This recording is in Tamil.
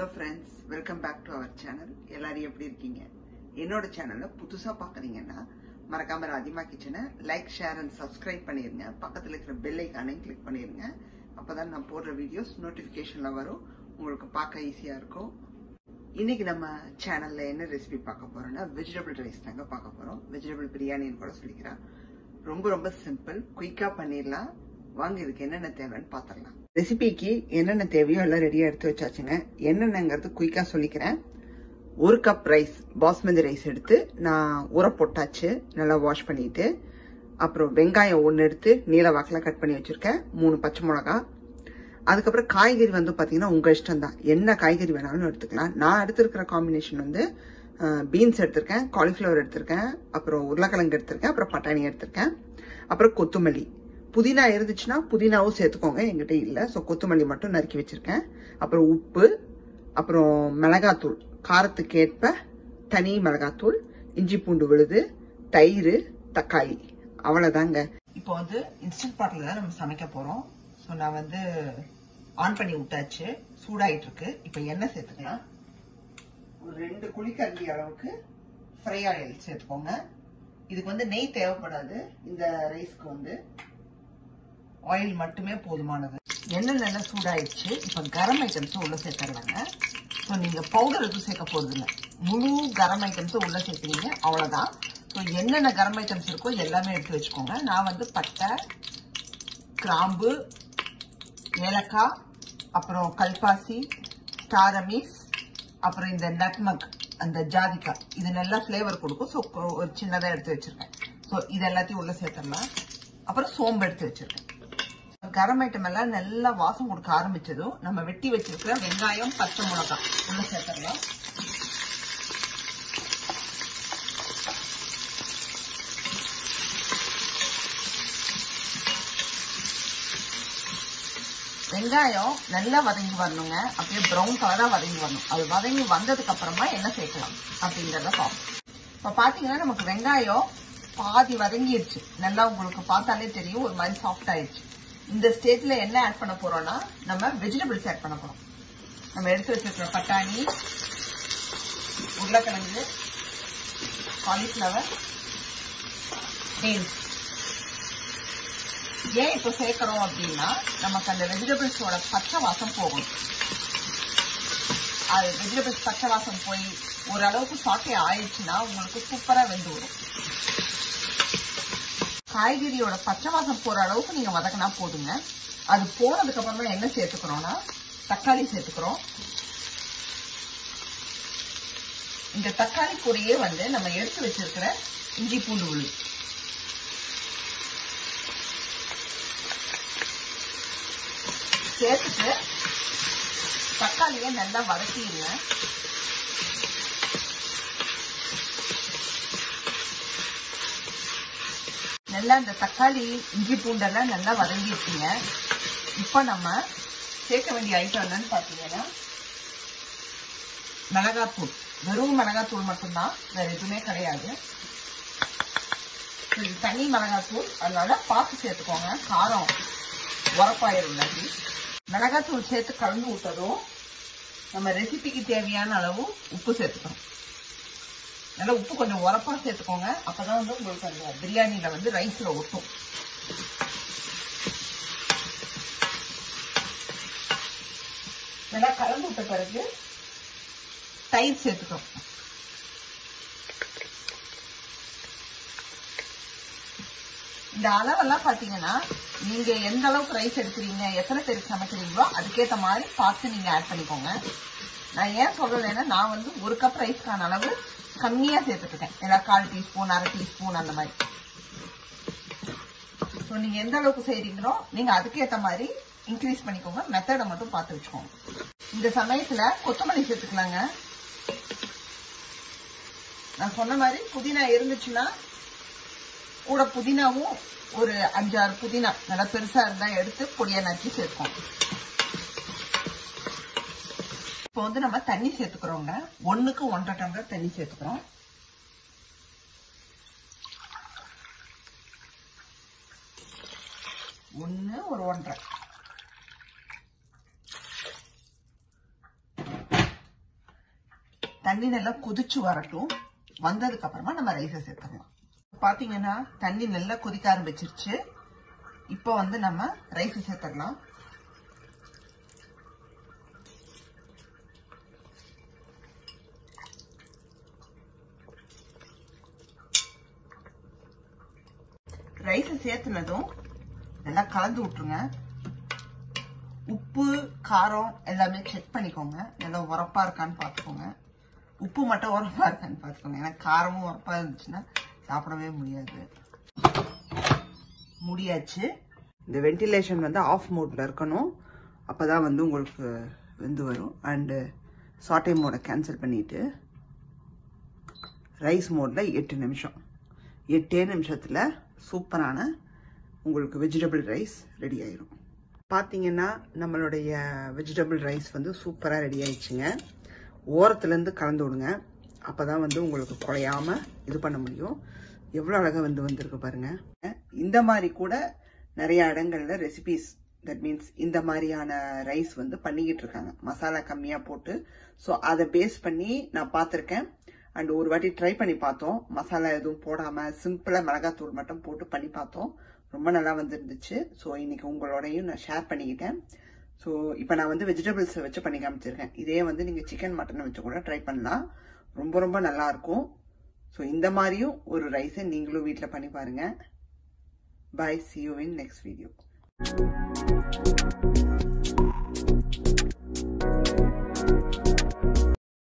Hello friends welcome back to our channel எல்லாரும் எப்படி இருக்கீங்க? என்னோட சேனலை புதுசாக பார்க்குறீங்கன்னா மறக்காம ராஜிமா கிச்சனை லைக் ஷேர் அண்ட் சப்ஸ்கிரைப் பண்ணிருங்க. பக்கத்தில் இருக்கிற பெல் ஐக்கானையும் கிளிக் பண்ணிருங்க. அப்பதான் நான் போடுற வீடியோஸ் நோட்டிஃபிகேஷனில் வரும். உங்களுக்கு பார்க்க ஈஸியாக இருக்கும். இன்னைக்கு நம்ம சேனல்ல என்ன ரெசிபி பார்க்க போறோம்னா வெஜிடபிள் ரைஸ் தாங்க பார்க்க போறோம். வெஜிடபிள் பிரியாணின்னு கூட சொல்லிக்கிறேன் ரொம்ப ரொம்ப சிம்பிள் குயிக்கா பண்ணிடலாம் வாங்க இதுக்கு என்னென்ன தேவைன்னு பார்த்துடலாம் ரெசிபிக்கு என்னென்ன தேவையோ எல்லாம் ரெடியாக எடுத்து வச்சாச்சுங்க. என்னென்னங்கிறது குயிக்காக சொல்லிக்கிறேன். ஒரு கப் ரைஸ் பாஸ்மதி ரைஸ் எடுத்து நான் ஊற போட்டாச்சு நல்லா வாஷ் பண்ணிட்டு அப்புறம் வெங்காயம் ஒன்று எடுத்து நீல வாக்கில் கட் பண்ணி வச்சுருக்கேன். மூணு பச்சை மிளகா. அதுக்கப்புறம் காய்கறி வந்து பார்த்தீங்கன்னா உங்கள் இஷ்டம் தான் என்ன காய்கறி வேணாலும் எடுத்துக்கலாம். நான் எடுத்திருக்கிற காம்பினேஷன் வந்து பீன்ஸ் எடுத்திருக்கேன் காலிஃப்ளவர் எடுத்திருக்கேன் அப்புறம் உருளைக்கிழங்கு எடுத்திருக்கேன் அப்புறம் பட்டாணி எடுத்திருக்கேன். அப்புறம் கொத்தமல்லி. புதினா இருந்துச்சுன்னா புதினாவும் சேர்த்துக்கோங்க. எங்கிட்ட இல்லை. ஸோ கொத்தமல்லி மட்டும் நறுக்கி வச்சுருக்கேன். அப்புறம் உப்பு அப்புறம் மிளகாத்தூள். காரத்துக்கேற்ப தனி மிளகாத்தூள் இஞ்சி பூண்டு விழுது தயிர் தக்காளி. அவ்வளோதாங்க இப்போ வந்து இன்ஸ்டன்ட் பாட்டில் தான் நம்ம சமைக்க போகிறோம் ஸோ நான் வந்து ஆன் பண்ணி விட்டாச்சு. சூடாயிட்டு இருக்கு இப்போ எண்ணெய் சேர்த்துக்கலாம். ஒரு ரெண்டு குழிக்கரண்டி அளவுக்கு ஃப்ரை ஆயில் சேர்த்துக்கோங்க. இதுக்கு வந்து நெய் தேவைப்படாது. இந்த ரைஸ்க்கு வந்து ஆயில் மட்டுமே போதுமானது. எண்ணெய் நல்லா சூடாயிடுச்சு. இப்போ கரம் ஐட்டம்ஸும் உள்ள சேர்த்துடலாங்க ஸோ நீங்கள் பவுடர் எதுவும் சேர்க்க போகிறது இல்லை முழு கரம் ஐட்டம்ஸும் உள்ள சேர்த்துறீங்க அவ்வளோதான் ஸோ என்னென்ன கரம் ஐட்டம்ஸ் இருக்கோ எல்லாமே எடுத்து வச்சுக்கோங்க. நான் வந்து பட்டை கிராம்பு ஏலக்காய் அப்புறம் கல்பாசி ஸ்டாரமீஸ் அப்புறம் இந்த நட்மக் அந்த ஜாதிக்காய். இது நல்லா ஃப்ளேவர் கொடுக்கும். ஸோ ஒரு சின்னதாக எடுத்து வச்சுருக்கேன். ஸோ இது எல்லாத்தையும் உள்ள சேர்த்துடலாம். அப்புறம் சோம்பு எடுத்து வச்சுருக்கேன். கரம் ஐட்டம் எல்லாம் நல்லா வாசம் கொடுக்க ஆரம்பிச்சதும் நம்ம வெட்டி வச்சிருக்கிற வெங்காயம் பச்சை மிளகாய். உள்ள சேர்த்துடலாம். வெங்காயம் நல்லா வதங்கி வரணுங்க. அப்படியே ப்ரௌன் கலரா வதங்கி வரணும். அது வதங்கி வந்ததுக்கு அப்புறமா என்ன சேர்க்கலாம் அப்படிங்கறத பார்ப்போம். இப்ப பாத்தீங்கன்னா நமக்கு வெங்காயம் பாதி வதங்கிடுச்சு நல்லா உங்களுக்கு பார்த்தாலே தெரியும். ஒரு மாதிரி சாஃப்ட் ஆயிடுச்சு. இந்த ஸ்டேஜ்ல என்ன ஆட் பண்ண போறோம்னா நம்ம வெஜிடபிள்ஸ் ஆட் பண்ண போறோம். நம்ம எடுத்து வச்சிருக்கிற பட்டாணி உருளைக்கிழங்கு காலிஃபிளவர் பீன்ஸ் ஏன் இப்போ சேர்க்கிறோம் அப்படின்னா நமக்கு அந்த வெஜிடபிள்ஸோட பச்சை வாசம் போகும். அது வெஜிடபிள்ஸ் பச்சை வாசம் போய் ஓரளவுக்கு சாட்டே ஆயிடுச்சுன்னா உங்களுக்கு சூப்பரா வெந்து வரும் காய்கறியோட பச்சை வாசம் போற அளவுக்கு நீங்க வதக்கினா போதுங்க. அது போனதுக்கப்புறமா என்ன சேர்த்துக்கிறோம்னா தக்காளி சேர்த்துக்கிறோம். இந்த தக்காளி கூடையே வந்து நம்ம எடுத்து வச்சிருக்கிற இஞ்சி பூண்டு உள் சேர்த்துட்டு தக்காளியை நல்லா வதக்கிடுங்க. நல்லா இந்த தக்காளி இஞ்சி பூண்டெல்லாம் நல்லா வதங்கிருச்சுங்க. இப்போ நம்ம சேர்க்க வேண்டிய ஐட்டம் என்னன்னு பார்த்தீங்கன்னா மிளகாத்தூள். வெறும் மிளகாத்தூள் மட்டும்தான் வேற எதுவுமே கிடையாது. இது தனி மிளகாத்தூள் அதனால பார்த்து சேர்த்துக்கோங்க. காரம் உரப்பாயிரும் இல்லாட்டி. மிளகாத்தூள் சேர்த்து கலந்து விட்டதும் நம்ம ரெசிபிக்கு தேவையான அளவு உப்பு சேர்த்துக்கணும். நல்லா உப்பு கொஞ்சம் உரப்பா சேர்த்துக்கோங்க. அப்பதான் வந்து உங்களுக்கு அந்த பிரியாணியில வந்து ரைஸ்ல ஒட்டும். நல்லா கலந்து விட்ட பிறகு தயிர் சேர்த்துக்கணும் இந்த அளவெல்லாம் பாத்தீங்கன்னா நீங்க எந்த அளவுக்கு ரைஸ் எடுக்கிறீங்க எத்தனை பேருக்கு சமைக்கிறீங்களோ அதுக்கேற்ற மாதிரி பார்த்து நீங்க ஆட் பண்ணிக்கோங்க. நான் ஏன் சொல்றேன்னா நான் வந்து ஒரு கப் ரைஸ்க்கான அளவு கம்மியா சேர்த்துக்கிட்டேன் ஏதாவது கால் டீஸ்பூன் அரை டீஸ்பூன் அந்த மாதிரி. ஸோ நீங்க எந்த அளவுக்கு செய்கிறீங்களோ நீங்க அதுக்கேற்ற மாதிரி இன்க்ரீஸ் பண்ணிக்கோங்க. மெத்தடை மட்டும் பார்த்து வச்சுக்கோங்க. இந்த சமயத்துல கொத்தமல்லி சேர்த்துக்கலாங்க. நான் சொன்ன மாதிரி புதினா இருந்துச்சுன்னா கூட புதினாவும் ஒரு அஞ்சாறு புதினா நல்லா பெருசா இருந்தா எடுத்து பொடியை நச்சு சேர்க்கும் இப்போ வந்து நம்ம தண்ணி சேர்த்துக்கிறோங்க. ஒன்றுக்கு ஒன்றரை டம்ளர் தண்ணி சேர்த்துக்கிறோம். ஒன்னு ஒரு ஒன்றரை. தண்ணி நல்லா கொதிச்சு வரட்டும். வந்ததுக்கு அப்புறமா நம்ம ரைஸை சேர்த்துக்கலாம். பாத்தீங்கன்னா தண்ணி நல்லா கொதிக்க ஆரம்பிச்சிருச்சு. இப்போ வந்து நம்ம ரைஸை சேர்த்துடலாம் ரைஸை சேர்த்துனதும் நல்லா கலந்து விட்டுருங்க. உப்பு காரம் எல்லாமே செக் பண்ணிக்கோங்க. நல்லா உரப்பா இருக்கான்னு பார்த்துக்கோங்க. உப்பு மட்டும் உரப்பா இருக்கான்னு பார்த்துக்கோங்க. ஏன்னா காரமும் உரப்பா இருந்துச்சுன்னா சாப்பிடவே முடியாது. முடியாச்சு. இந்த வென்டிலேஷன் வந்து ஆஃப் மோட்ல இருக்கணும். அப்பதான் வந்து உங்களுக்கு வெந்து வரும். அண்டு சாட்டை மோடை கேன்சல் பண்ணிட்டு ரைஸ் மோட்ல எட்டு நிமிஷம். எட்டே நிமிஷத்தில் சூப்பரான உங்களுக்கு வெஜிடபிள் ரைஸ் ரெடி ஆயிரும். பார்த்தீங்கன்னா நம்மளுடைய வெஜிடபிள் ரைஸ் வந்து சூப்பராக ரெடி ஆயிடுச்சுங்க. ஓரத்துலேருந்து கலந்து விடுங்க. அப்போ தான் வந்து உங்களுக்கு குறையாமல் இது பண்ண முடியும். எவ்வளோ அழகாக வந்து வந்திருக்கு பாருங்க. இந்த மாதிரி கூட நிறைய இடங்களில் ரெசிபிஸ் தட் மீன்ஸ் இந்த மாதிரியான ரைஸ் வந்து பண்ணிக்கிட்டு இருக்காங்க. மசாலா கம்மியாக போட்டு. ஸோ அதை பேஸ் பண்ணி நான் பார்த்துருக்கேன். அண்ட் ஒரு வாட்டி ட்ரை பண்ணி பார்த்தோம். மசாலா எதுவும் போடாமல் சிம்பிளாக மிளகாத்தூள் மட்டும் போட்டு பண்ணி பார்த்தோம். ரொம்ப நல்லா வந்துருந்துச்சு. ஸோ இன்னைக்கு உங்களோடையும் நான் ஷேர் பண்ணிக்கிட்டேன். ஸோ இப்போ நான் வந்து வெஜிடபிள்ஸை வச்சு பண்ணி காமிச்சிருக்கேன். இதே வந்து நீங்கள் சிக்கன் மட்டன் வச்சு கூட ட்ரை பண்ணலாம். ரொம்ப ரொம்ப நல்லா இருக்கும். ஸோ இந்த மாதிரியும் ஒரு ரைஸை நீங்களும் வீட்டில் பண்ணி பாருங்க. Bye see you in next video